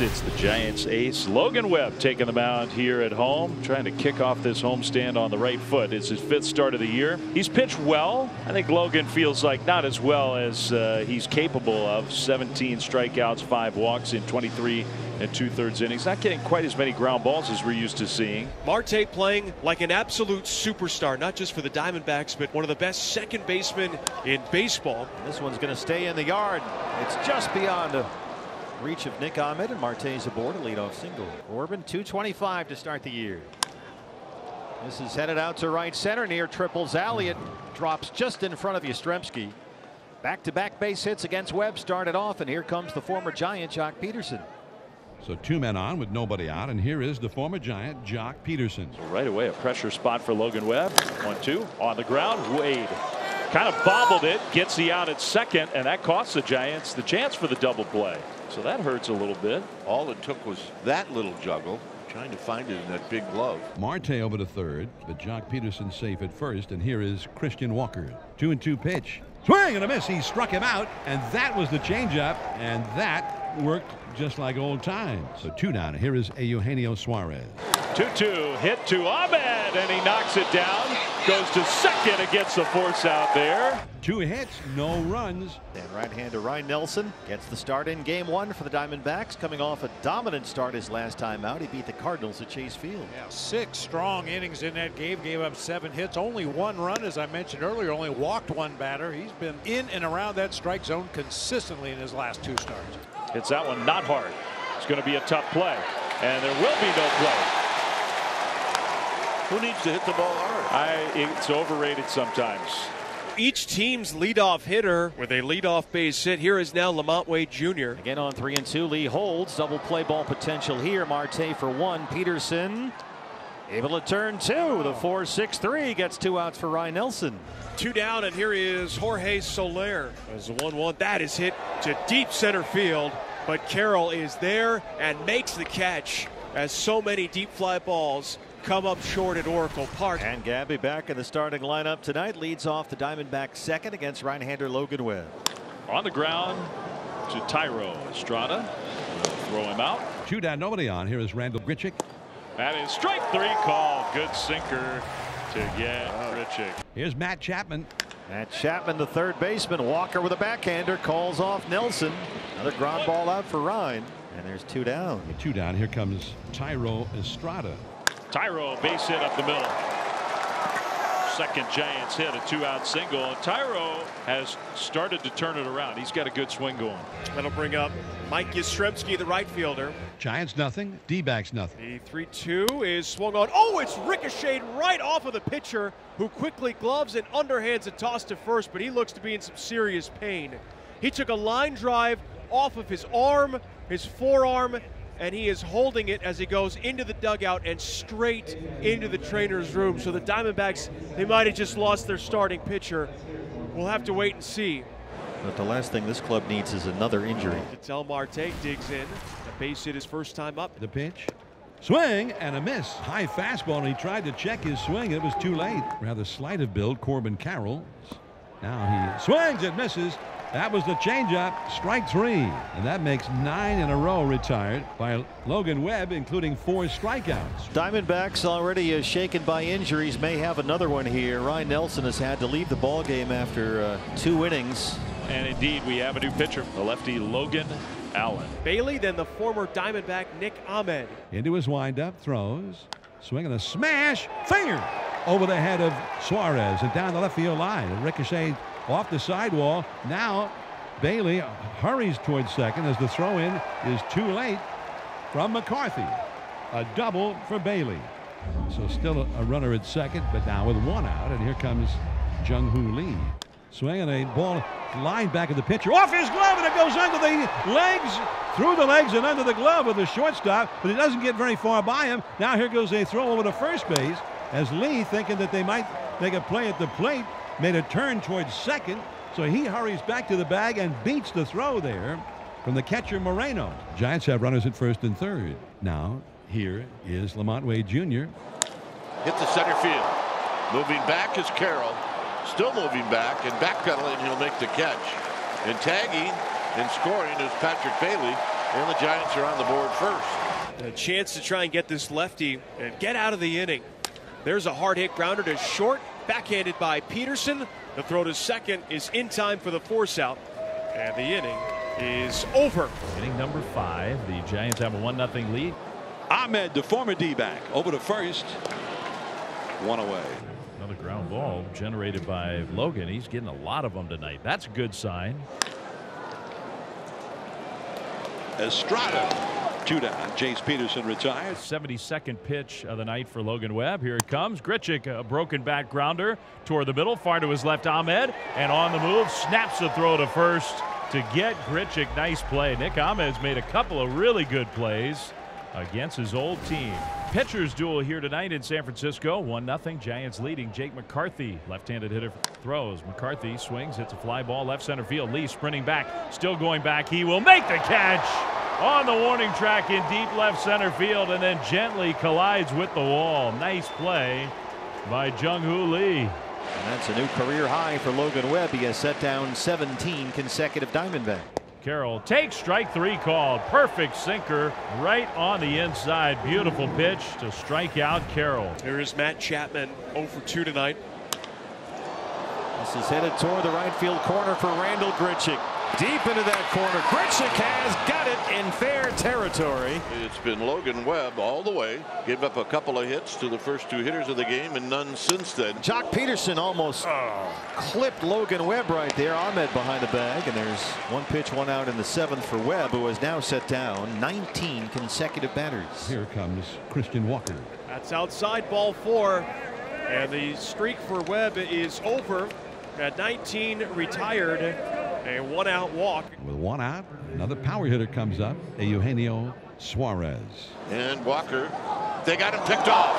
Giants. It's the Giants ace Logan Webb taking the mound here at home trying to kick off this homestand on the right foot. It's his fifth start of the year. He's pitched well. I think Logan feels like not as well as uh, he's capable of 17 strikeouts five walks in 23 and two thirds innings. Not getting quite as many ground balls as we're used to seeing. Marte playing like an absolute superstar, not just for the Diamondbacks, but one of the best second basemen in baseball. This one's going to stay in the yard. It's just beyond a reach of Nick Ahmed and Marte's aboard a leadoff single. Corbin 225 to start the year. This is headed out to right center near triples alley. It drops just in front of Yastrzemski. Back to back base hits against Webb started off and here comes the former Giant Joc Pederson. So two men on with nobody out and here is the former Giant Joc Pederson. Right away a pressure spot for Logan Webb. One two on the ground Wade kind of bobbled it gets the out at second and that costs the Giants the chance for the double play. So that hurts a little bit. All it took was that little juggle trying to find it in that big glove. Marte over to third, but Joc Pederson safe at first, and here is Christian Walker. Two and two pitch. Swing and a miss. He struck him out, and that was the changeup, and that worked just like old times. So two down. Here is Eugenio Suarez. 2-2 hit to Ahmed and he knocks it down. Goes to second against the force out there. Two hits, no runs. And right-hander Ryne Nelson gets the start in game one for the Diamondbacks coming off a dominant start his last time out. He beat the Cardinals at Chase Field. Yeah, six strong innings in that game. Gave up seven hits. Only one run as I mentioned earlier. Only walked one batter. He's been in and around that strike zone consistently in his last two starts. Hits that one not hard. It's going to be a tough play. And there will be no play. Who needs to hit the ball hard? I, it's overrated sometimes. Each team's leadoff hitter with a leadoff base hit. Here is now LaMonte Wade Jr. Again on three and two. Lee holds double play ball potential here. Marte for one. Peterson able to turn two. The four six three gets two outs for Ryne Nelson. Two down, and here is Jorge Soler as the one one. That is hit to deep center field, but Carroll is there and makes the catch as so many deep fly balls come up short at Oracle Park. And Gabby back in the starting lineup tonight leads off the Diamondbacks second against right-hander Logan Webb. On the ground to Thairo Estrada. Throw him out. Two down, nobody on. Here is Randall Grichuk. That is strike three call. Good sinker to get Grichuk. Here's Matt Chapman. Matt Chapman, the third baseman. Walker with a backhander calls off Nelson. Another ground ball out for Ryne. And there's two down. Two down. Here comes Thairo Estrada. Thairo base hit up the middle. Second Giants hit a two out single. And Thairo has started to turn it around. He's got a good swing going. That'll bring up Mike Yastrzemski, the right fielder. Giants nothing. D-backs nothing. The 3 2 is swung on. Oh, it's ricocheted right off of the pitcher who quickly gloves and underhands a toss to first, but he looks to be in some serious pain. He took a line drive off of his arm, his forearm, and he is holding it as he goes into the dugout and straight into the trainer's room. So the Diamondbacks, they might have just lost their starting pitcher. We'll have to wait and see. But the last thing this club needs is another injury. Ketel Marte digs in. The base hit his first time up. The pitch. Swing and a miss. High fastball, and he tried to check his swing. It was too late. Rather slight of build, Corbin Carroll. Now he swings and misses. That was the changeup, strike three. And that makes nine in a row retired by Logan Webb, including four strikeouts. Diamondbacks already uh, shaken by injuries may have another one here. Ryne Nelson has had to leave the ball game after uh, two innings. And indeed, we have a new pitcher, the lefty Logan Allen. Bailey, then the former Diamondback Nick Ahmed. Into his windup, throws, swinging a smash, finger over the head of Suarez and down the left field line. It ricocheted off the sidewall. Now Bailey hurries towards second as the throw in is too late from McCarthy. A double for Bailey. So still a runner at second, but now with one out, and here comes Jung Hoo Lee. Swinging a ball line back of the pitcher off his glove and it goes under the legs through the legs and under the glove of the shortstop but it doesn't get very far by him now here goes a throw over to first base as Lee thinking that they might make a play at the plate made a turn towards second so he hurries back to the bag and beats the throw there from the catcher Moreno. Giants have runners at first and third. Now here is LaMonte Wade Jr. Hit the center field. Moving back is Carroll. Still moving back and backpedaling he'll make the catch. And tagging and scoring is Patrick Bailey. And the Giants are on the board first. A chance to try and get this lefty and get out of the inning. There's a hard hit grounder to short, backhanded by Peterson. The throw to second is in time for the force out. And the inning is over. Inning number five. The Giants have a 1 0 lead. Ahmed, the former D-back, over to first. One away. Another ground ball generated by Logan. He's getting a lot of them tonight. That's a good sign. Estrada. Two down. Jace Peterson retired. 72nd pitch of the night for Logan Webb. Here it comes. Grichuk, a broken back grounder toward the middle, far to his left. Ahmed, and on the move, snaps the throw to first to get Grichuk. Nice play. Nick Ahmed's made a couple of really good plays against his old team. Pitchers duel here tonight in San Francisco. 1 0. Giants leading. Jake McCarthy, left handed hitter, throws. McCarthy swings, hits a fly ball left center field. Lee sprinting back, still going back. He will make the catch on the warning track in deep left center field and then gently collides with the wall. Nice play by Jung Hoo Lee. And that's a new career high for Logan Webb. He has set down 17 consecutive Diamondback. Carroll takes strike three called. Perfect sinker right on the inside. Beautiful pitch to strike out Carroll. Here is Matt Chapman 0 for 2 tonight. This is headed toward the right field corner for Randall Grichuk. Deep into that corner. Grichuk has got it in fair territory. It's been Logan Webb all the way. Gave up a couple of hits to the first two hitters of the game and none since then. Joc Pederson almost oh. clipped Logan Webb right there. Ahmed behind the bag. And there's one pitch, one out in the seventh for Webb, who has now set down 19 consecutive batters. Here comes Christian Walker. That's outside ball four. And the streak for Webb is over. At 19 retired. A one out walk. With one out, another power hitter comes up, a Eugenio Suarez. And Walker, they got him picked off.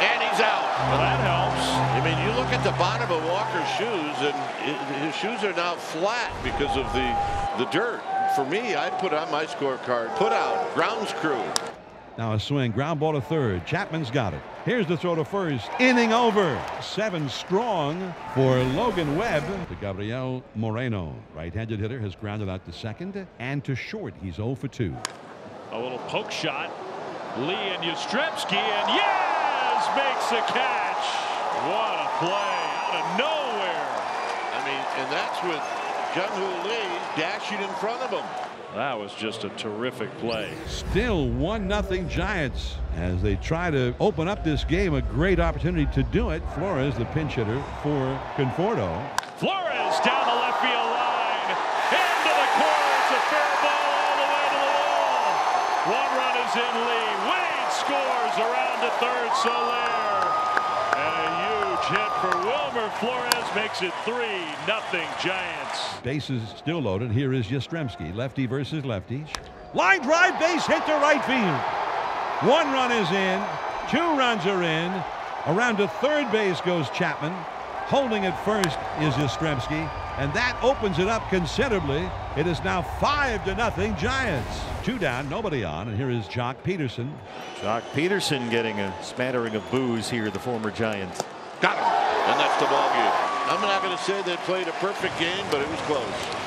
And he's out. Well, that helps. I mean, you look at the bottom of Walker's shoes, and his shoes are now flat because of the the dirt. For me, I'd put on my scorecard, put out, grounds crew. Now a swing, ground ball to third. Chapman's got it. Here's the throw to first. Inning over. Seven strong for Logan Webb to Gabriel Moreno. Right-handed hitter has grounded out to second and to short. He's 0 for 2. A little poke shot. Lee and Yastrzemski, and yes, makes the catch. What a play out of nowhere. I mean, and that's with Jung Hoo Lee dashing in front of him. That was just a terrific play. Still 1 nothing Giants as they try to open up this game. A great opportunity to do it. Flores, the pinch hitter for Conforto. Flores down the left field line. Into the corner. It's a fair ball all the way to the wall. One run is in lead. Wade scores around to third. Soler. And a huge hit for Wilmer Flores makes it 3 nothing Giants. Bases still loaded. Here is Yastrzemski. Lefty versus lefty. Line drive base hit to right field. One run is in. Two runs are in. Around to third base goes Chapman. Holding at first is Yastrzemski. And that opens it up considerably. It is now five to nothing Giants. Two down, nobody on. And here is Joc Pederson. Joc Pederson getting a smattering of boos here, the former Giant. Got him. And that's the ball game. I'm not going to say they played a perfect game, but it was close.